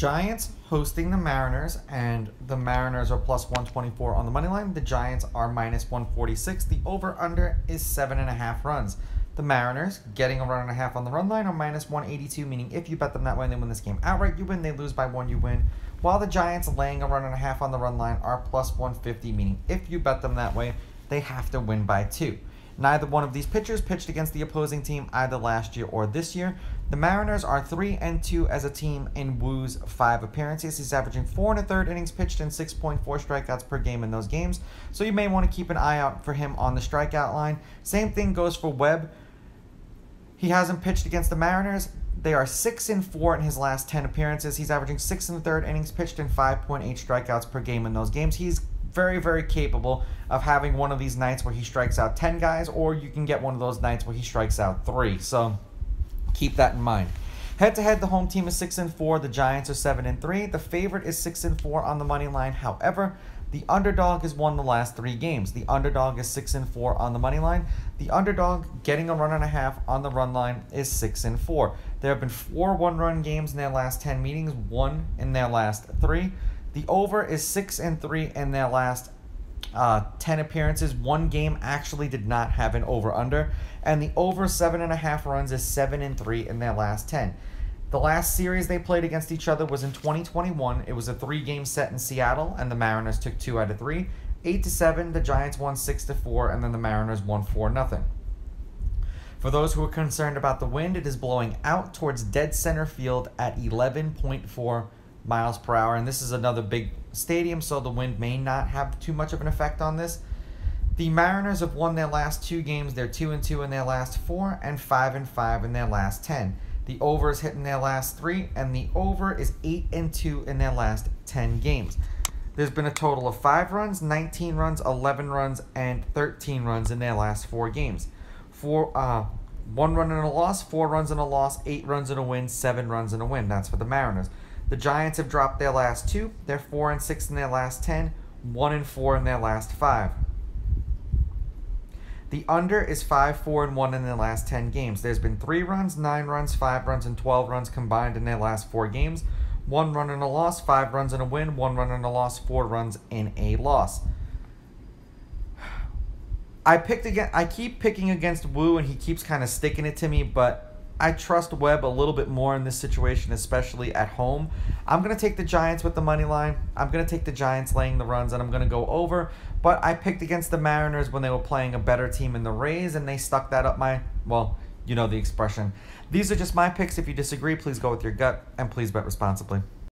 Giants hosting the Mariners, and the Mariners are plus 124 on the money line. The Giants are minus 146. The over under is seven and a half runs. The Mariners getting a run and a half on the run line are minus 182, meaning if you bet them that way and they win this game outright, you win. They lose by one, you win. While the Giants laying a run and a half on the run line are plus 150, meaning if you bet them that way, they have to win by two. Neither one of these pitchers pitched against the opposing team either last year or this year. The Mariners are 3 and 2 as a team in Woo's five appearances. He's averaging four and a third innings pitched and 6.4 strikeouts per game in those games. So you may want to keep an eye out for him on the strikeout line. Same thing goes for Webb. He hasn't pitched against the Mariners. They are 6 and 4 in his last 10 appearances. He's averaging 6 and third innings pitched and 5.8 strikeouts per game in those games. He's very, very capable of having one of these nights where he strikes out 10 guys, or you can get one of those nights where he strikes out three. So keep that in mind. Head to head, the home team is 6 and 4, the Giants are 7 and 3. The favorite is 6 and 4 on the money line. However, the underdog has won the last three games. The underdog is 6 and 4 on the money line. The underdog getting a run and a half on the run line is 6 and 4. There have been four one run games in their last 10 meetings, one in their last three. The over is six and three in their last uh, 10 appearances. One game actually did not have an over under. And the over seven and a half runs is seven and three in their last 10. The last series they played against each other was in 2021. It was a three game set in Seattle, and the Mariners took two out of three. Eight to seven, the Giants won six to four, and then the Mariners won four nothing. For those who are concerned about the wind, it is blowing out towards dead center field at 11.4 miles per hour. And this is another big stadium, so the wind may not have too much of an effect on this. The Mariners have won their last two games. They're two and two in their last four, and five and five in their last ten. The over is hitting their last three, and the over is eight and two in their last ten games. There's been a total of five runs, 19 runs, 11 runs, and 13 runs in their last four games. Four, uh, one run and a loss, four runs and a loss, eight runs and a win, seven runs and a win. That's for the Mariners. The Giants have dropped their last two. They're four and six in their last ten, one and four in their last five. The under is five, four, and one in their last ten games. There's been three runs, nine runs, five runs, and twelve runs combined in their last four games. One run and a loss, five runs and a win, one run and a loss, four runs in a loss. I picked again. I keep picking against Woo, and he keeps kind of sticking it to me, but I trust Webb a little bit more in this situation, especially at home. I'm going to take the Giants with the money line. I'm going to take the Giants laying the runs, and I'm going to go over. But I picked against the Mariners when they were playing a better team in the Rays, and they stuck that up my, well, you know the expression. These are just my picks. If you disagree, please go with your gut, and please bet responsibly.